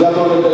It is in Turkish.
Zamanında